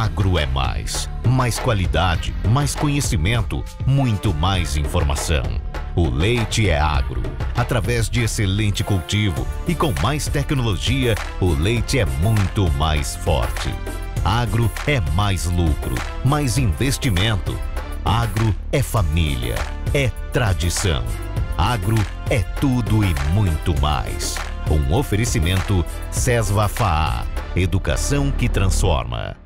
Agro é mais. Mais qualidade, mais conhecimento, muito mais informação. O leite é agro. Através de excelente cultivo e com mais tecnologia, o leite é muito mais forte. Agro é mais lucro, mais investimento. Agro é família, é tradição. Agro é tudo e muito mais. Um oferecimento Sesva FAA. Educação que transforma.